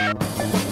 Bye.